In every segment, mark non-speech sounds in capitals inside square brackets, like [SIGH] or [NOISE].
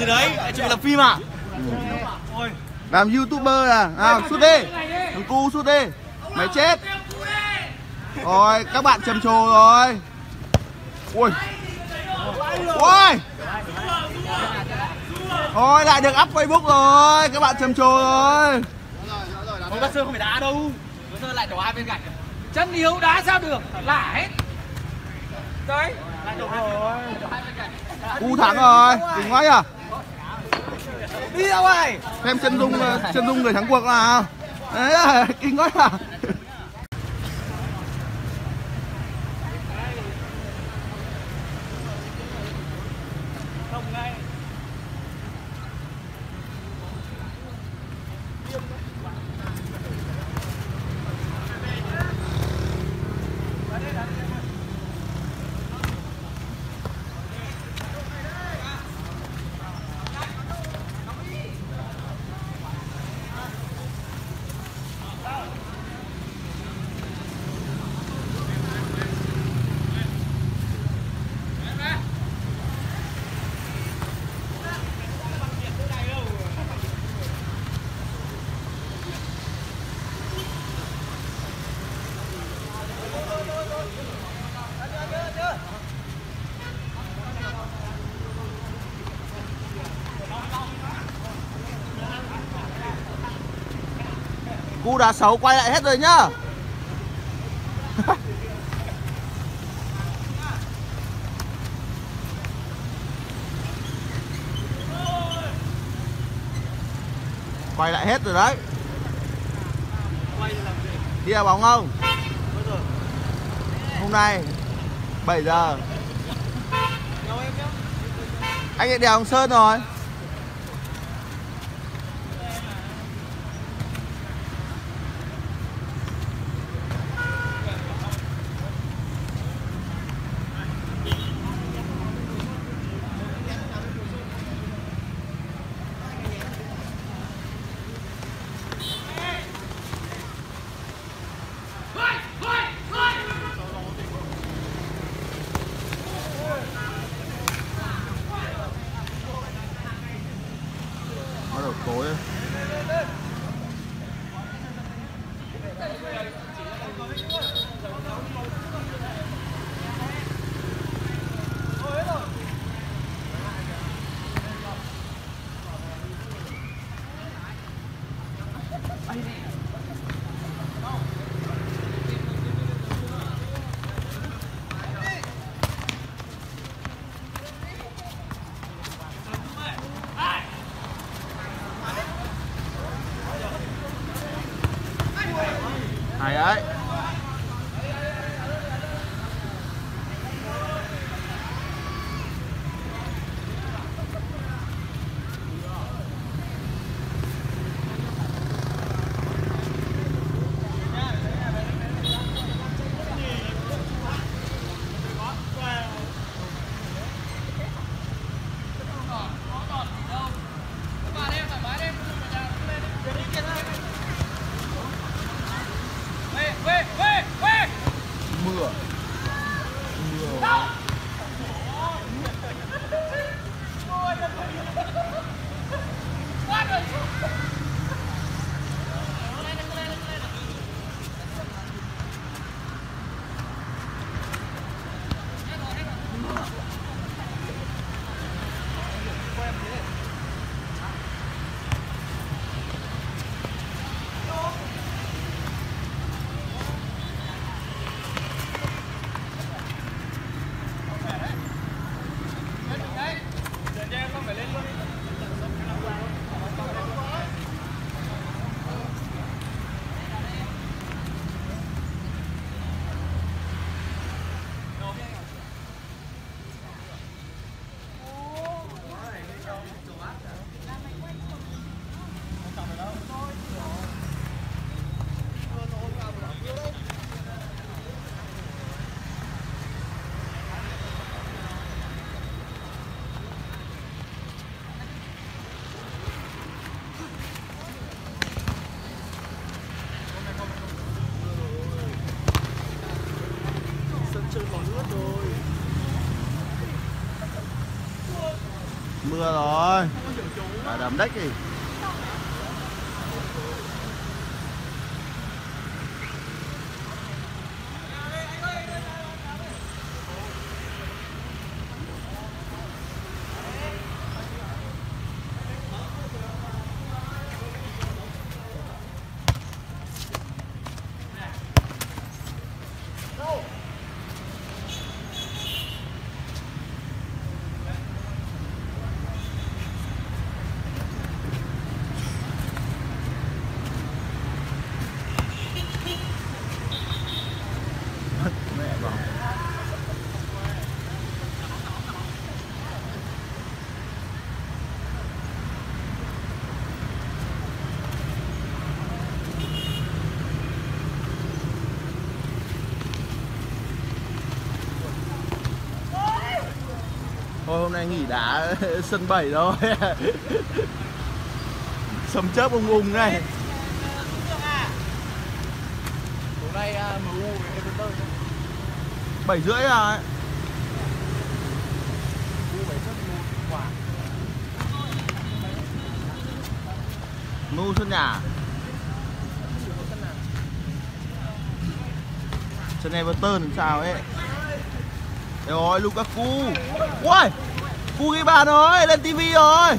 gì đấy? Anh chuẩn bị làm phim à? Làm youtuber à? Nào sút đi thằng cu sút đi mày chết. Rồi các bạn trầm trồ rồi. Ui. Ui. Thôi lại được up Facebook rồi. Các bạn trầm trồ rồi. Ôi Bác Sơn không phải đá đâu. Bác Sơn lại đổ hai bên cạnh. Chân yếu đá sao được? Lả hết. Đấy. Lại đổ rồi U thắng rồi. Kinh quá à Đi ra ngoài. Xem chân dung chân dung người thắng cuộc nào Đấy à, [LAUGHS] kinh quá à Cú đá xấu quay lại hết rồi nhá Quay lại hết rồi đấy Đi bóng không? Hôm nay 7 giờ. Anh ấy đèo Hồng Sơn rồi. lawyer. Hay đấy mưa rồi. Đã đầm đất đi. Thôi hôm nay nghỉ đá [LAUGHS] sân 7 rồi. [LAUGHS] Sấm chớp ung ung này. Hôm nay à, MU Everton. 7 rưỡi à? MU sân nhà. Sân Everton làm sao ấy rồi, Lukaku. Ui Cu ghi bàn rồi, Lên tivi rồi.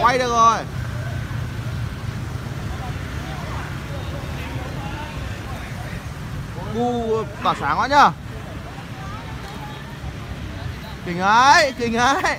Quay được rồi. Cu tỏa sáng quá nhá Kinh ấy Kinh ấy.